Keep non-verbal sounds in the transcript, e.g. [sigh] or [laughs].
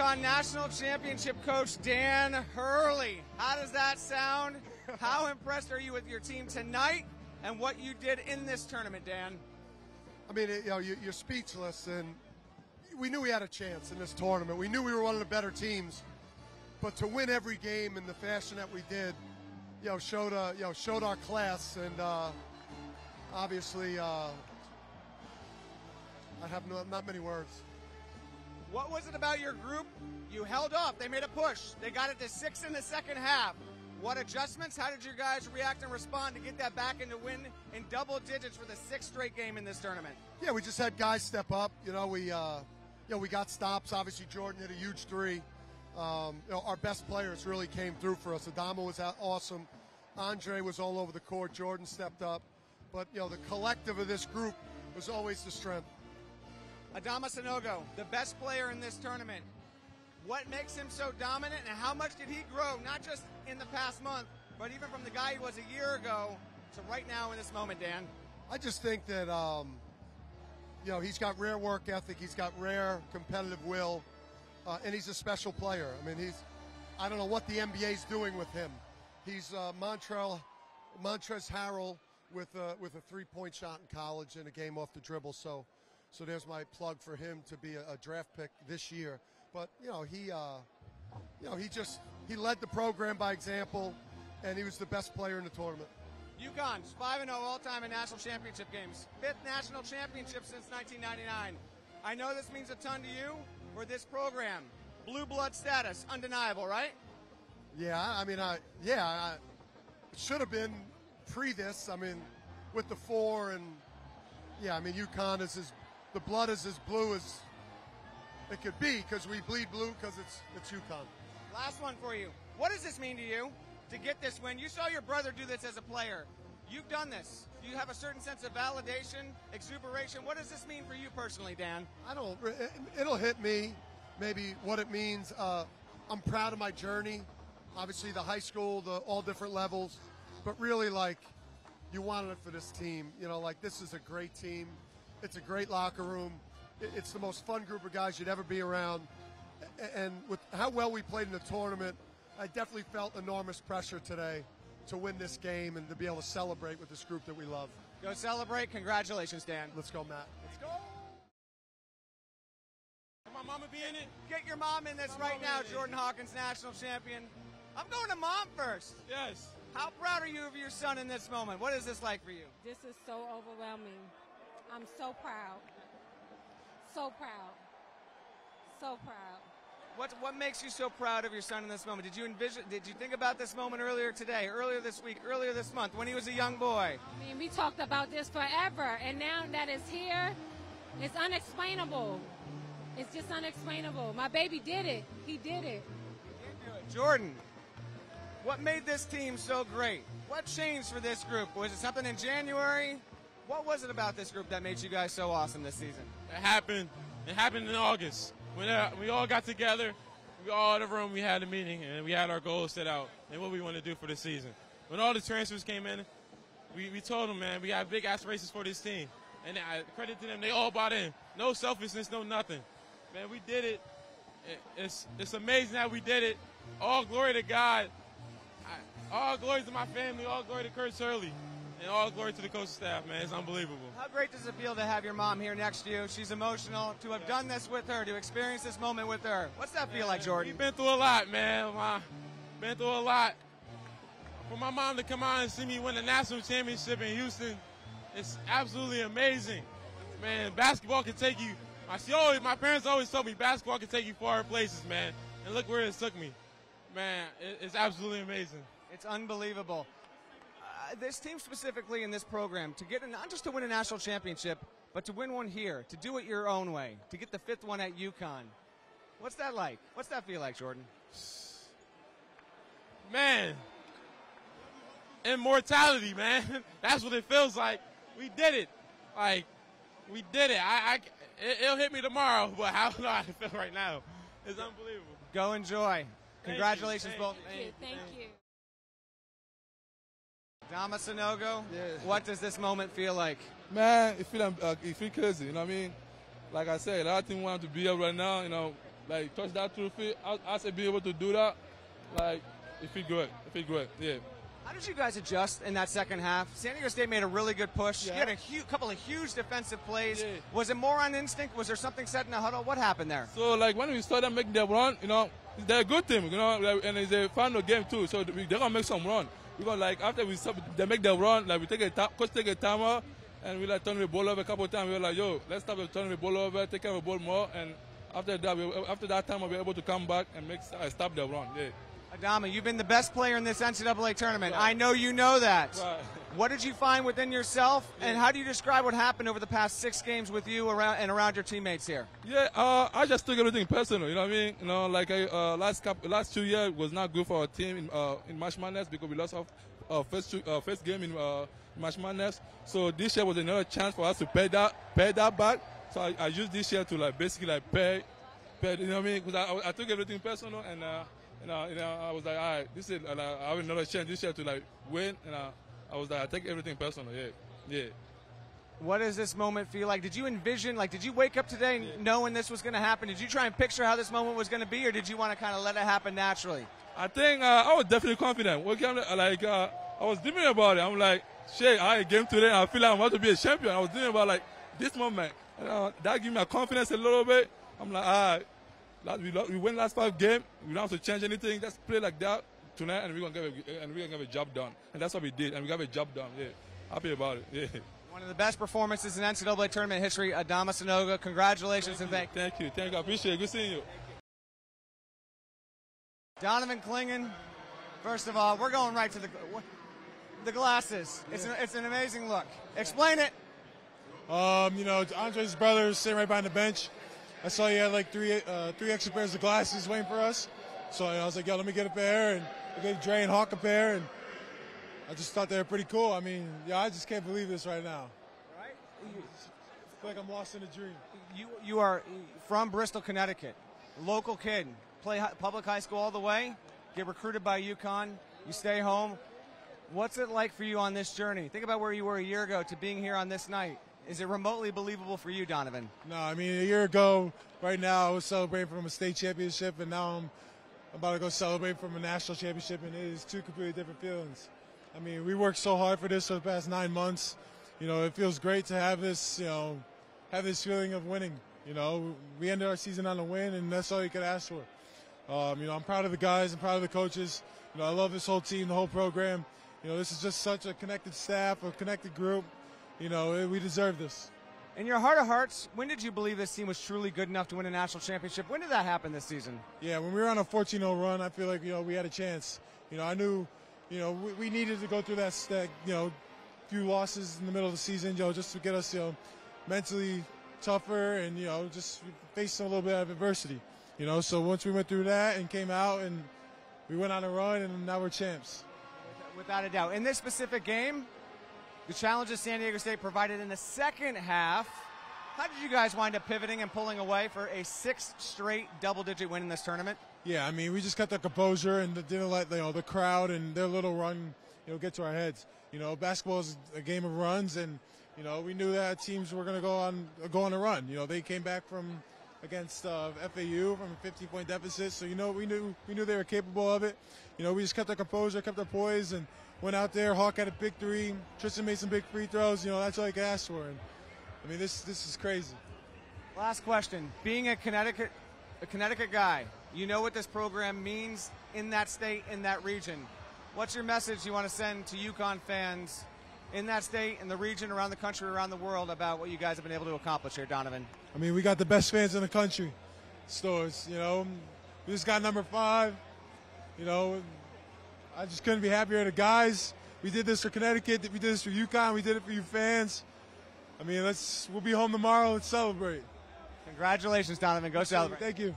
UConn National Championship coach Dan Hurley. How does that sound? How impressed are you with your team tonight and what you did in this tournament, Dan? I mean, you know, you're speechless, and we knew we had a chance in this tournament. We knew we were one of the better teams, but to win every game in the fashion that we did, you know, showed uh, you know showed our class, and uh, obviously, uh, I have no, not many words. What was it about your group? You held off. They made a push. They got it to six in the second half. What adjustments? How did your guys react and respond to get that back into win in double digits for the sixth straight game in this tournament? Yeah, we just had guys step up. You know, we uh, you know we got stops. Obviously, Jordan hit a huge three. Um, you know, our best players really came through for us. Adama was awesome. Andre was all over the court. Jordan stepped up. But you know, the collective of this group was always the strength. Adama Sanogo, the best player in this tournament. What makes him so dominant, and how much did he grow, not just in the past month, but even from the guy he was a year ago to right now in this moment, Dan? I just think that, um, you know, he's got rare work ethic, he's got rare competitive will, uh, and he's a special player. I mean, he's, I don't know what the NBA's doing with him. He's uh, Montrell, Montrezl Harrell with, uh, with a three point shot in college and a game off the dribble. So, so there's my plug for him to be a, a draft pick this year. But you know he, uh, you know he just he led the program by example, and he was the best player in the tournament. UConn's 5 0 all time in national championship games. Fifth national championship since 1999. I know this means a ton to you for this program. Blue blood status, undeniable, right? Yeah, I mean, I yeah, I should have been pre this. I mean, with the four and yeah, I mean, UConn is as the blood is as blue as it could be because we bleed blue because it's it's UConn. Last one for you. What does this mean to you to get this win? You saw your brother do this as a player. You've done this. You have a certain sense of validation, exuberation. What does this mean for you personally, Dan? I don't. It'll hit me. Maybe what it means. Uh, I'm proud of my journey. Obviously, the high school, the all different levels, but really, like, you wanted it for this team. You know, like this is a great team. It's a great locker room. It's the most fun group of guys you'd ever be around. And with how well we played in the tournament, I definitely felt enormous pressure today to win this game and to be able to celebrate with this group that we love. Go celebrate. Congratulations, Dan. Let's go, Matt. Let's go. Can my mama be in it? Get your mom in this My right now, mama it. Jordan Hawkins, national champion. I'm going to mom first. Yes. How proud are you of your son in this moment? What is this like for you? This is so overwhelming. I'm so proud. So proud. So proud. What what makes you so proud of your son in this moment? Did you envision? Did you think about this moment earlier today, earlier this week, earlier this month, when he was a young boy? I mean, we talked about this forever, and now that it's here, it's unexplainable. It's just unexplainable. My baby did it. He did it. Jordan, what made this team so great? What changed for this group? Was it something in January? What was it about this group that made you guys so awesome this season? It happened. It happened in August when uh, we all got together. We all in the room. We had a meeting and we had our goals set out and what we want to do for the season. When all the transfers came in, we, we told them, man, we have big aspirations for this team. And I credit to them. They all bought in. No selfishness, no nothing. Man, we did it. It- It's it's amazing how we did it. All glory to God. All glory to my family. All glory to Coach Hurley. And all glory to the coaching staff, man. It's unbelievable. How great does it feel to have your mom here next to you? She's emotional. To have done this with her, to experience this moment with her. What's that feel like, Jordan? We've been through a lot, man. My, been through a lot. For my mom to come out and see me win the national championship in Houston, it's absolutely amazing. Man, basketball can take you. I see always, my parents always told me basketball can take you far places, man. And look where it took me. Man, it, it's absolutely amazing. It's unbelievable. This team specifically in this program to get a, not just to win a national championship, but to win one here, to do it your own way, to get the fifth one at UConn. What's that like? What's that feel like, Jordan? Man, immortality, man. [laughs] That's what it feels like. We did it. Like, we did it. I, I it, will hit me tomorrow, [laughs] but how [laughs] do I feel right now? It's unbelievable. Go enjoy. Congratulations, Thank both. you. Thank you. Thank you. Adama Sanogo, Yeah. what does this moment feel like? Man, it feel uh, it feel crazy. You know what I mean? Like I said, a lot of teams want to be here right now. You know, like touch that trophy, us, us being able to do that, like it feel good. It feel good. Yeah. How did you guys adjust in that second half? San Diego State made a really good push. You had a hu- couple of huge defensive plays. Yeah. Was it more on instinct? Was there something set in the huddle? What happened there? So like when we started making the run, you know, they're a good team, you know, like, and it's a final game too. So they're gonna make some run. Because like after we stop, they make the run, like we take a coach take a timer, and we like turn the ball over a couple of times. We were like, yo, let's stop turning the ball over, take care of the ball more, and after that, we, after that time, we'll be able to come back and make uh, stop the run. Yeah. Adama, you've been the best player in this NCAA tournament. Right. I know you know that. Right. What did you find within yourself, and how do you describe what happened over the past six games with you around and around your teammates here? Yeah, uh, I just took everything personal. You know what I mean? You know, like I, uh, last couple, last two years was not good for our team in uh, in March Madness because we lost our uh, first two, uh, first game in uh, March Madness. So this year was another chance for us to pay that pay that back. So I, I used this year to like basically like pay, pay. You know what I mean? Because I, I took everything personal and. Uh, you know, you know, I was like, all right, this is, uh, I have another chance this year to like win, and uh, I was like, I take everything personal, yeah, yeah. What does this moment feel like? Did you envision, like, did you wake up today knowing this was going to happen? Did you try and picture how this moment was going to be, or did you want to kind of let it happen naturally? I think uh, I was definitely confident. Game, like uh, I was dreaming about it. I'm like, shit, I had a game today. I feel like I'm about to be a champion. I was dreaming about like this moment. You know, that gave me a confidence a little bit. I'm like, all right, last, we, we win last five games. We don't have to change anything. Just play like that tonight, and we're gonna get a, and we're gonna get a job done. And that's what we did, and we got a job done. Yeah, happy about it. Yeah. One of the best performances in NCAA tournament history, Adama Sanogo. Congratulations and thank Thank you, thank you. I appreciate it. Good seeing you. Donovan Clingan. First of all, we're going right to the the glasses. It's an, it's an amazing look. Explain it. Um, you know, Andre's brother is sitting right behind the bench. I saw you had like three uh, three extra pairs of glasses waiting for us. So I was like, yo, let me get a pair, and I gave Dre and Hawk a pair, and I just thought they were pretty cool. I mean, yeah, I just can't believe this right now. Right. Feel like I'm lost in a dream. You you are from Bristol, Connecticut, local kid. Play public high school all the way. Get recruited by UConn. You stay home. What's it like for you on this journey? Think about where you were a year ago to being here on this night. Is it remotely believable for you, Donovan? No, I mean, a year ago, right now, I was celebrating from a state championship, and now I'm about to go celebrate from a national championship, and it is two completely different feelings. I mean, we worked so hard for this for the past nine months. You know, it feels great to have this, you know, have this feeling of winning. You know, we ended our season on a win, and that's all you could ask for. Um, you know, I'm proud of the guys, I'm proud of the coaches. You know, I love this whole team, the whole program. You know, this is just such a connected staff, a connected group. You know, eh, we deserve this. In your heart of hearts, when did you believe this team was truly good enough to win a national championship? When did that happen this season? Yeah, when we were on a 14-0 run, I feel like you know we had a chance. You know, I knew, you know, we, we needed to go through that, that, you know, few losses in the middle of the season, you know, just to get us, you know, mentally tougher and you know just face a little bit of adversity. You know, so once we went through that and came out and we went on a run and now we're champs. Without a doubt. In this specific game, the challenges San Diego State provided in the second half. How did you guys wind up pivoting and pulling away for a sixth straight double-digit win in this tournament? Yeah, I mean, we just kept the composure and didn't let you know the crowd and their little run, you know, get to our heads. You know, basketball is a game of runs, and you know we knew that teams were going to go on go on a run. You know, they came back from against uh, FAU from a 50 point deficit, so you know we knew we knew they were capable of it. You know, we just kept our composure, kept our poise, and went out there. Hawk had a big three. Tristen made some big free throws. You know, that's all you can ask for. And I mean, this this is crazy. Last question. Being a Connecticut a Connecticut guy, you know what this program means in that state, in that region. What's your message you want to send to UConn fans in that state, in the region, around the country, around the world about what you guys have been able to accomplish here, Donovan? I mean, we got the best fans in the country. Storrs, you know, we just got number five. You know, I just couldn't be happier. The guys, we did this for Connecticut. We did this for UConn. We did it for you fans. I mean, let's we'll be home tomorrow. Let's celebrate. Congratulations, Donovan. Go celebrate. Thank you.